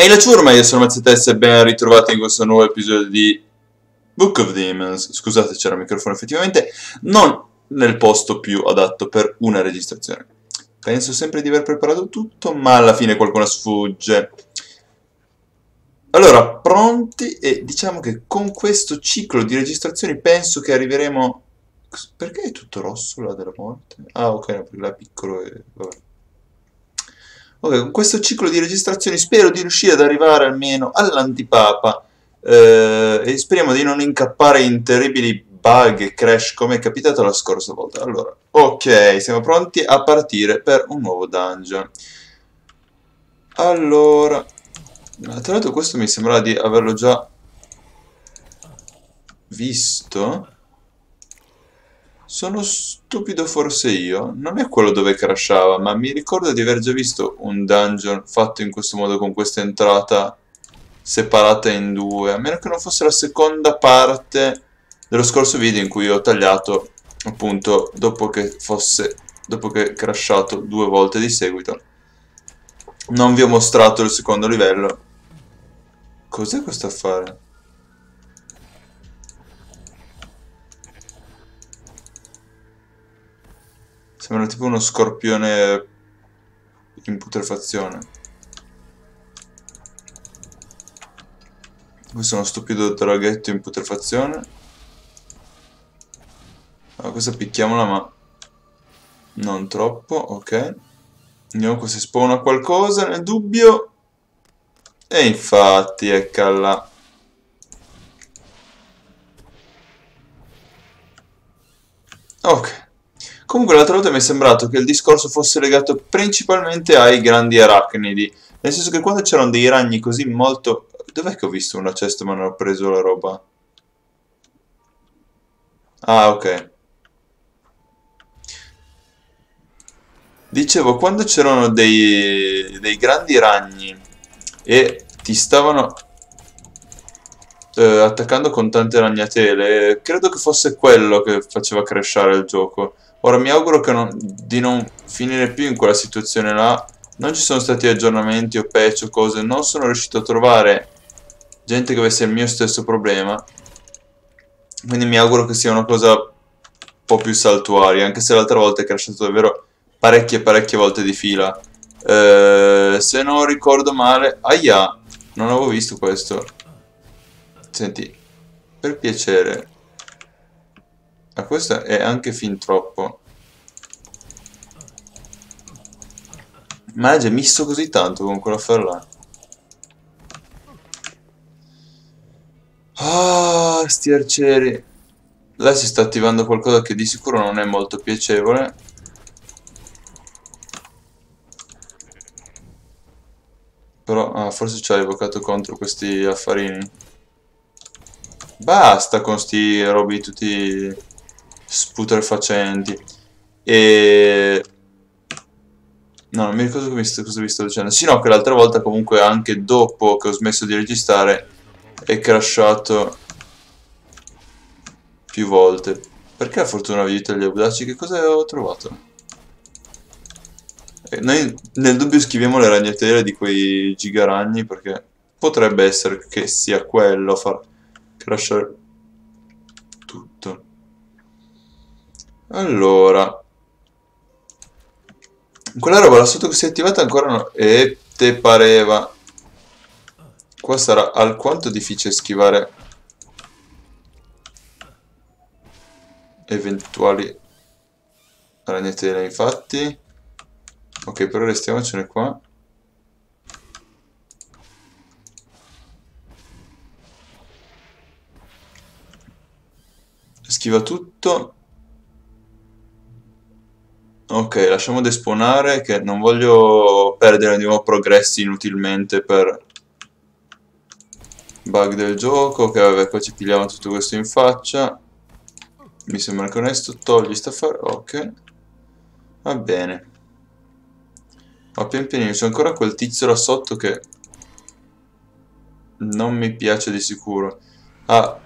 Ehi la ciurma, io sono Mazzetess e ben ritrovati in questo nuovo episodio di Book of Demons. Scusate, c'era il microfono effettivamente, non nel posto più adatto per una registrazione. Penso sempre di aver preparato tutto, ma alla fine qualcuno sfugge. Allora, pronti e diciamo che con questo ciclo di registrazioni penso che arriveremo... Perché è tutto rosso là della morte? Ah ok, no, perché là è piccolo e... vabbè. Ok, con questo ciclo di registrazioni spero di riuscire ad arrivare almeno all'antipapa eh, e speriamo di non incappare in terribili bug e crash come è capitato la scorsa volta. Allora, ok, siamo pronti a partire per un nuovo dungeon. Allora, tra l'altro questo mi sembra di averlo già visto. Sono stupido forse io? Non è quello dove crashava, ma mi ricordo di aver già visto un dungeon fatto in questo modo con questa entrata separata in due. A meno che non fosse la seconda parte dello scorso video in cui ho tagliato appunto dopo che fosse dopo che crashato due volte di seguito. Non vi ho mostrato il secondo livello. Cos'è questo affare? Sembra tipo uno scorpione in putrefazione. Questo è uno stupido draghetto in putrefazione. Allora, questa picchiamola ma non troppo, ok. Vediamo se spawna qualcosa nel dubbio. E infatti, eccola. Ok. Comunque l'altra volta mi è sembrato che il discorso fosse legato principalmente ai grandi arachnidi. Nel senso che quando c'erano dei ragni così molto... Dov'è che ho visto una cesta ma non ho preso la roba? Ah, ok. Dicevo, quando c'erano dei, dei grandi ragni e ti stavano eh, attaccando con tante ragnatele, credo che fosse quello che faceva crescere il gioco. Ora mi auguro non, di non finire più in quella situazione là. Non ci sono stati aggiornamenti o patch o cose. Non sono riuscito a trovare gente che avesse il mio stesso problema. Quindi mi auguro che sia una cosa un po' più saltuaria. Anche se l'altra volta è crashato davvero parecchie parecchie volte di fila. Eh, se non ricordo male... Aia! Non avevo visto questo. Senti, per piacere ma questo è anche fin troppo. Ma è misto così tanto con quell'affare là. Ah, sti arcieri. Là si sta attivando qualcosa che di sicuro non è molto piacevole. Però ah, forse ci ha evocato contro questi affarini. Basta con sti robi tutti sputrefacenti. E... No, non mi ricordo cosa, vi sto dicendo. Sì, no, che l'altra volta comunque anche dopo che ho smesso di registrare è crashato più volte. Perché la fortuna vita gli audaci? Che cosa ho trovato? Eh, noi nel dubbio scriviamo le ragnatele di quei gigaragni perché potrebbe essere che sia quello a far crashare tutto. Allora. Quella roba là sotto che si è attivata ancora no. E te pareva. Qua sarà alquanto difficile schivare eventuali ragnatele infatti. Ok, però restiamocene qua. Schiva tutto. Ok, lasciamo desponare che non voglio perdere di nuovo progressi inutilmente per bug del gioco. Ok, vabbè, qua ci pigliamo tutto questo in faccia. Mi sembra che onesto. Togli sta fare. Ok. Va bene. Ma pian pianino c'è ancora quel tizio là sotto che non mi piace di sicuro. Ah.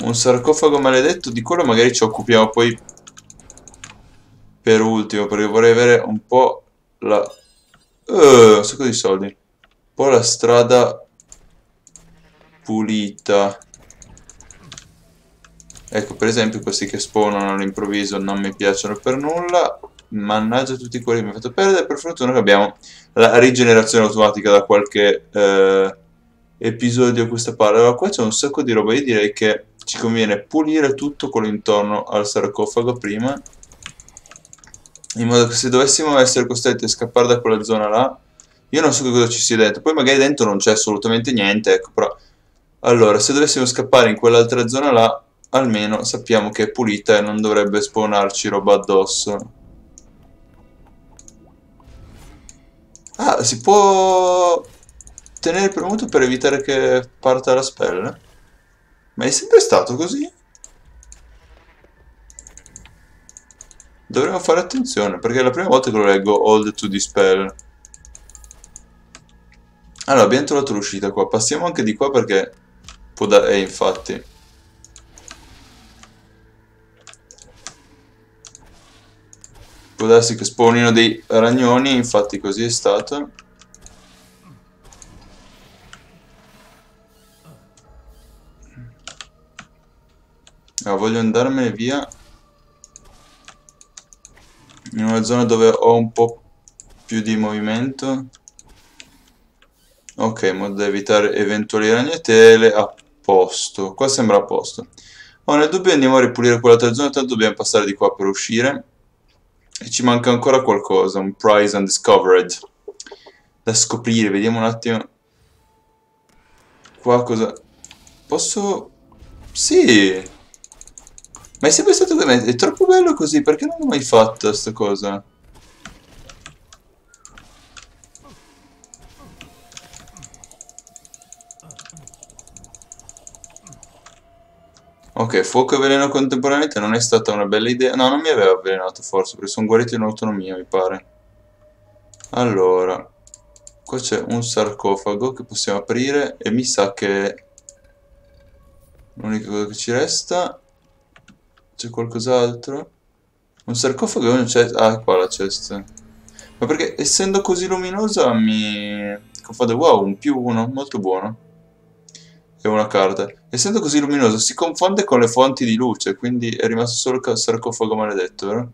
Un sarcofago maledetto, di quello magari ci occupiamo poi per ultimo perché vorrei avere un po' la... Uh, un sacco di soldi. Poi la strada pulita. Ecco, per esempio, questi che spawnano all'improvviso non mi piacciono per nulla. Mannaggia tutti quelli che mi ha fatto perdere. Per fortuna che abbiamo la rigenerazione automatica da qualche eh, episodio a questa parte. Allora, qua c'è un sacco di roba. Io direi che ci conviene pulire tutto quello intorno al sarcofago prima. In modo che se dovessimo essere costretti a scappare da quella zona là, io non so che cosa ci sia dentro. Poi magari dentro non c'è assolutamente niente, ecco, però... Allora, se dovessimo scappare in quell'altra zona là, almeno sappiamo che è pulita e non dovrebbe spawnarci roba addosso. Ah, si può tenere premuto per evitare che parta la spell? Ma è sempre stato così? Dovremmo fare attenzione, perché è la prima volta che lo leggo Hold to Dispel. Allora, abbiamo trovato l'uscita qua. Passiamo anche di qua perché può da... Eh, infatti. Può darsi che spawnino dei ragnoni, infatti così è stato. Ah, voglio andarmene via in una zona dove ho un po' più di movimento. Ok, in modo da evitare eventuali ragnatele. A posto. Qua sembra a posto. Oh, nel dubbio andiamo a ripulire quell'altra zona, tanto dobbiamo passare di qua per uscire. E ci manca ancora qualcosa, un prize undiscovered. Da scoprire, vediamo un attimo. Qua cosa... Posso... Sì! Ma è sempre stato così, è troppo bello così, perché non l'ho mai fatta sta cosa? Ok, fuoco e veleno contemporaneamente non è stata una bella idea. No, non mi aveva avvelenato forse, perché sono guarito in autonomia, mi pare. Allora, qua c'è un sarcofago che possiamo aprire e mi sa che l'unica cosa che ci resta c'è qualcos'altro? Un sarcofago e un chest. Ah, qua la chest. Ma perché essendo così luminosa mi confonde. Wow, un più uno, molto buono. E una carta. Essendo così luminosa si confonde con le fonti di luce, quindi è rimasto solo il sarcofago maledetto, vero?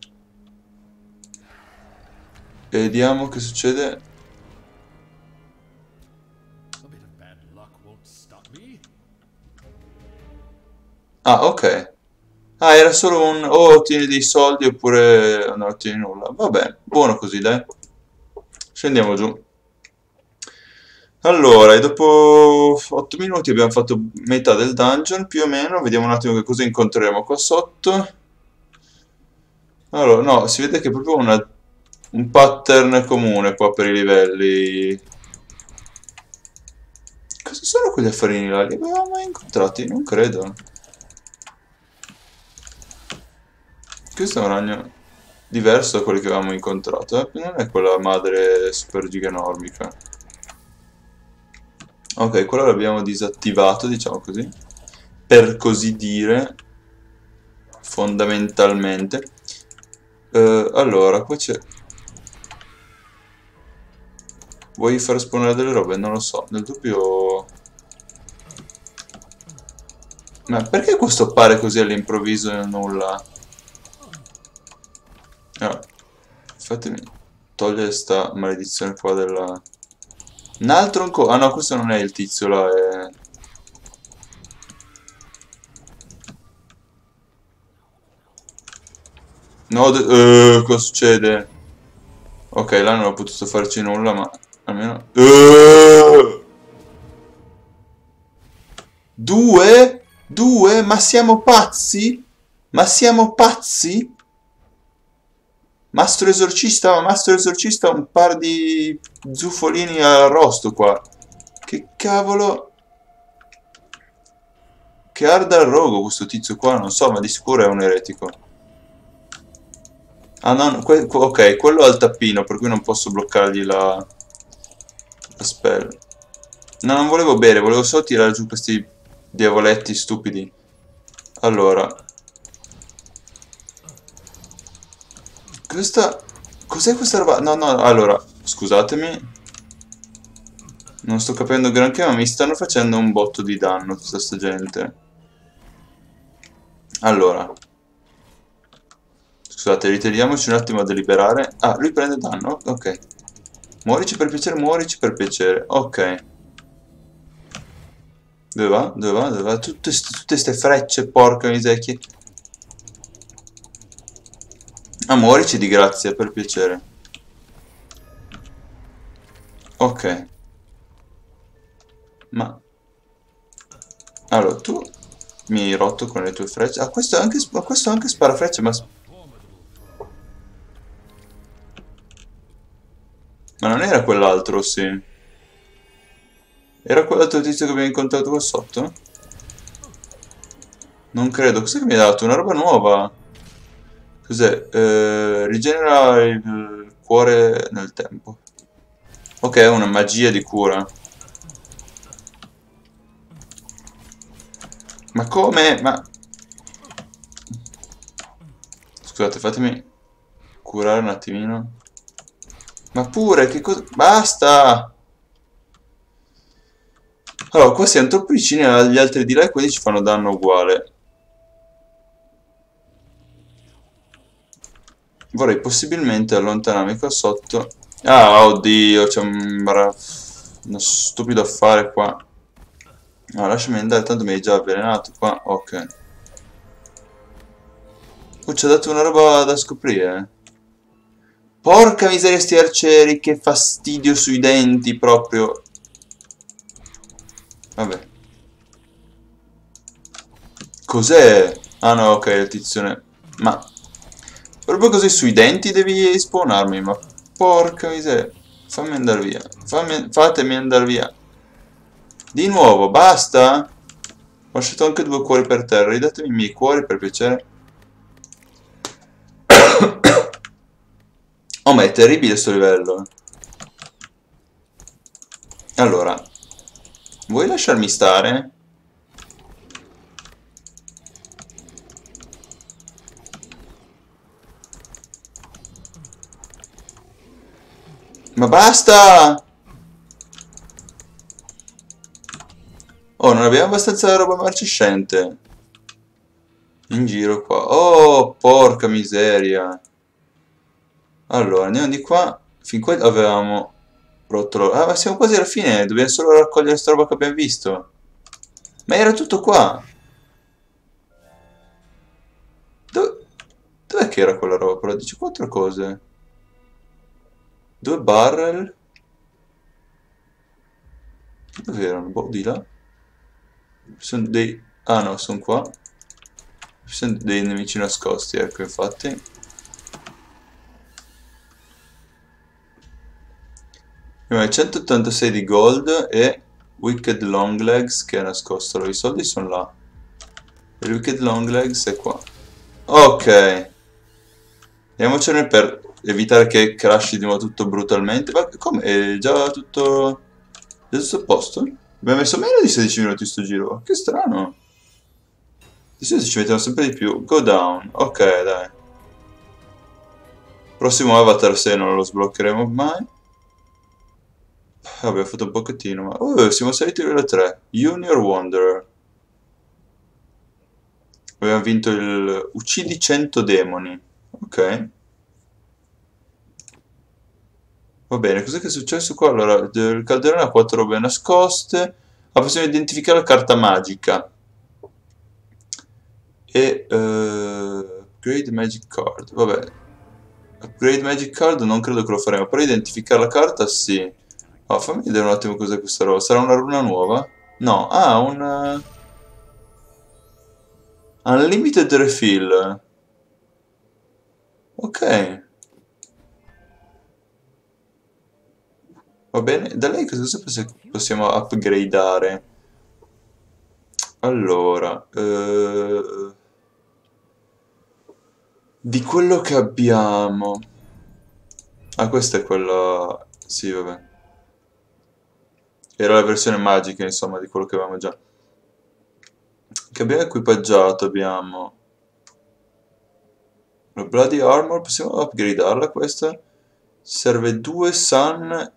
Vediamo che succede. Ah, ok. Ah, era solo un... o oh, ottieni dei soldi oppure non ottieni nulla. Vabbè, buono così, dai. Scendiamo giù. Allora, e dopo 8 minuti abbiamo fatto metà del dungeon, più o meno. Vediamo un attimo che cosa incontreremo qua sotto. Allora, no, si vede che è proprio una, un pattern comune qua per i livelli. Cosa sono quegli affarini là? Li avevamo mai incontrati? Non credo. Questo è un ragno diverso da quelli che avevamo incontrato, eh? non è quella madre super giganormica. Ok, quello l'abbiamo disattivato, diciamo così, per così dire, fondamentalmente. Uh, allora, qua c'è... Vuoi far spawnare delle robe? Non lo so, nel dubbio... Ma perché questo appare così all'improvviso e nulla? Ah, fatemi togliere sta maledizione qua della... Un altro ancora... Ah no, questo non è il tizio là, è... No, uh, cosa succede? Ok, là non ho potuto farci nulla, ma almeno... Uh! Due? Due? Ma siamo pazzi? Ma siamo pazzi? Mastro esorcista, ma mastro esorcista un par di zuffolini arrosto qua. Che cavolo... Che arda al rogo questo tizio qua, non so, ma di sicuro è un eretico. Ah no, que ok, quello ha il tappino, per cui non posso bloccargli la... la spell. No, non volevo bere, volevo solo tirare giù questi diavoletti stupidi. Allora, Questa... Cos'è questa roba? No, no, allora, scusatemi. Non sto capendo granché, ma mi stanno facendo un botto di danno tutta sta gente. Allora. Scusate, riteniamoci un attimo a deliberare. Ah, lui prende danno? Ok. Muorici per piacere, muorici per piacere. Ok. Dove va? Dove va? Dove va? Tutte queste frecce, porca miseria. Ah, muorici di grazia, per piacere. Ok. Ma... Allora, tu mi hai rotto con le tue frecce. Ah, questo anche, questo anche spara frecce, ma... Ma non era quell'altro, sì. Era quell'altro tizio che abbiamo incontrato qua sotto? Non credo. Cos'è che mi ha dato? Una roba nuova. Cos'è? Eh, rigenera il cuore nel tempo. Ok, è una magia di cura. Ma come? Ma... Scusate, fatemi curare un attimino. Ma pure, che cosa... Basta! Allora, qua siamo troppo vicini agli altri di là e quelli ci fanno danno uguale. Vorrei possibilmente allontanarmi qua sotto. Ah, oddio, c'è un... uno stupido affare qua. No, lasciami andare, tanto mi hai già avvelenato qua. Ok. Oh, ci ha dato una roba da scoprire. Porca miseria sti arcieri, che fastidio sui denti proprio. Vabbè. Cos'è? Ah no, ok, la tizione. Ma... Proprio così sui denti devi spawnarmi, ma... Porca miseria. Fammi andare via. Fammi... Fatemi andare via. Di nuovo, basta? Ho lasciato anche due cuori per terra. Ridatemi i miei cuori per piacere. oh, ma è terribile sto livello. Allora, Vuoi lasciarmi stare? Ma basta! Oh, non abbiamo abbastanza roba marcescente. In giro qua. Oh, porca miseria. Allora, andiamo di qua. Fin qua avevamo Rotolo. Ah, ma siamo quasi alla fine, dobbiamo solo raccogliere sta roba che abbiamo visto. Ma era tutto qua. Dov'è che era quella roba? Però dice quattro cose. Due barrel. Dove erano? Boh, di là. Sono dei... Ah no, sono qua. Sono dei nemici nascosti, ecco, infatti. Prima 186 di gold e Wicked Longlegs che è nascosto. Allora, I soldi sono là. Il Wicked Longlegs è qua. Ok. Andiamocene per evitare che crashi di nuovo tutto brutalmente. Ma come? È già tutto... È tutto a posto? Abbiamo messo meno di 16 minuti sto giro. Che strano. Di solito ci mettono sempre di più. Go down. Ok, dai. Prossimo avatar se non lo sbloccheremo mai. Ho fatto un pochettino, ma... Oh, siamo saliti livello 3. Junior Wanderer. Abbiamo vinto il... Uccidi 100 demoni. Ok. Va bene, cos'è che è successo qua? Allora, il calderone ha quattro robe nascoste. Ah, possiamo identificare la carta magica. E... Uh, upgrade Magic Card. Vabbè. Upgrade Magic Card non credo che lo faremo, però identificare la carta sì. Oh, fammi vedere un attimo cos'è questa roba. Sarà una runa nuova? No, ah, un... Unlimited refill. Ok. Va bene, da lei cosa possiamo upgradeare? Allora, eh... di quello che abbiamo... Ah, questa è quella... Sì, vabbè. Era la versione magica, insomma, di quello che avevamo già. Che abbiamo equipaggiato, abbiamo... La Bloody Armor, possiamo upgradarla questa? Serve due Sun...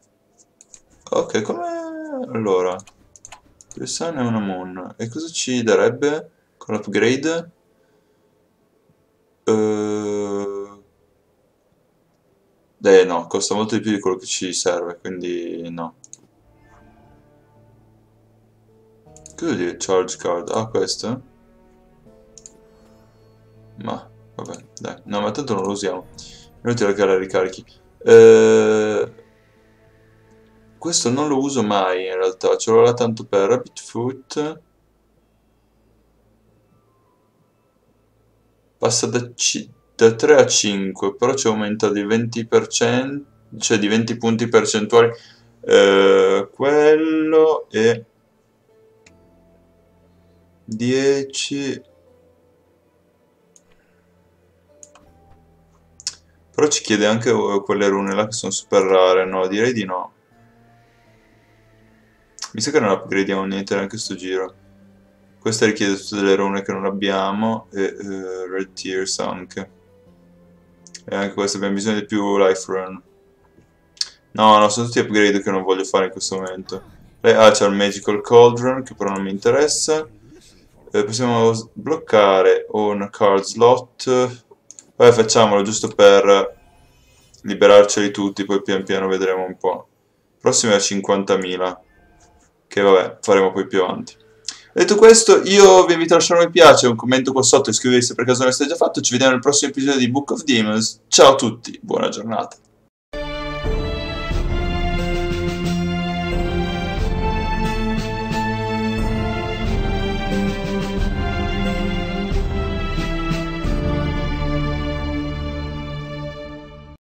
Ok, come... allora, sun e una moon. E cosa ci darebbe con l'upgrade? Uh... Eh no, costa molto di più di quello che ci serve, quindi no. Cosa dire charge card? Ah, questo? Ma, vabbè, dai. No, ma tanto non lo usiamo. Inutile che la ricarichi. Eh... Questo non lo uso mai in realtà, ce l'ho là tanto per Rabbit Foot. Passa da, da 3 a 5, però ci aumenta di 20%, cioè di 20 punti percentuali. Eh, quello e 10 però ci chiede anche quelle rune là che sono super rare no? Direi di no mi sa che non upgradiamo niente neanche sto giro. Questa richiede tutte le rune che non abbiamo e uh, Red Tears anche. E anche questa abbiamo bisogno di più Life Run. No, no, sono tutti upgrade che non voglio fare in questo momento. Lei ah, c'è il Magical Cauldron che però non mi interessa. Eh, possiamo bloccare un card slot. Vabbè, facciamolo giusto per liberarceli tutti, poi pian piano vedremo un po'. Prossimo è a 50.000 che vabbè faremo poi più avanti. Detto questo, io vi invito a lasciare un mi piace, un commento qua sotto, iscrivervi se per caso non l'avete già fatto, ci vediamo nel prossimo episodio di Book of Demons, ciao a tutti, buona giornata.